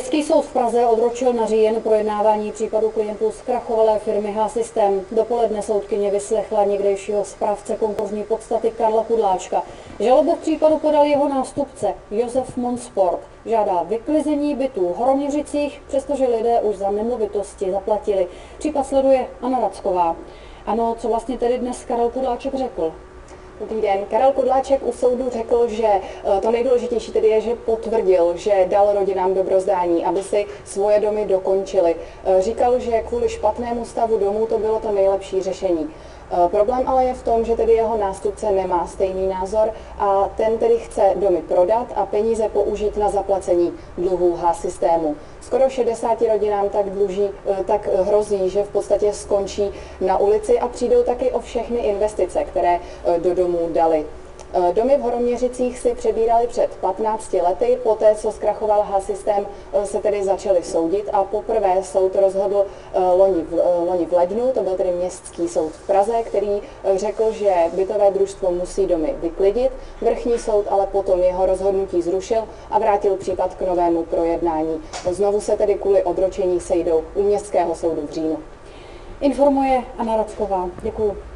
Městský soud v Praze odročil na říjen projednávání případu klientů zkrachovalé firmy H-System. Dopoledne soudkyně vyslechla někdejšího správce konkurzní podstaty Karla Kudláčka. Žalobu v případu podal jeho nástupce Josef Monsport. Žádá vyklizení bytů v Horoměřicích, přestože lidé už za nemovitosti zaplatili. Případ sleduje Anna Racková. Ano, co vlastně tedy dnes Karel Kudláček řekl? Dobrý den. Karel Kudláček u soudu řekl, že eh, to nejdůležitější tedy je, že potvrdil, že dal rodinám dobrozdání, aby si svoje domy dokončili. Eh, říkal, že kvůli špatnému stavu domů to bylo to nejlepší řešení. Eh, problém ale je v tom, že tedy jeho nástupce nemá stejný názor a ten tedy chce domy prodat a peníze použít na zaplacení dluhů H systému. Skoro 60 rodinám tak, dluží, tak hrozí, že v podstatě skončí na ulici a přijdou taky o všechny investice, které do domů dali. Eh, domy v Horoměřicích si přebírali před 15 lety, poté co zkrachoval H-systém, eh, se tedy začali soudit a poprvé soud rozhodl eh, loni v, loni v lednu, to byl tedy městský soud v Praze, který řekl, že bytové družstvo musí domy vyklidit. Vrchní soud ale potom jeho rozhodnutí zrušil a vrátil případ k novému projednání. Znovu se tedy kvůli odročení sejdou u městského soudu v říjnu. Informuje Anna Racková. Děkuji.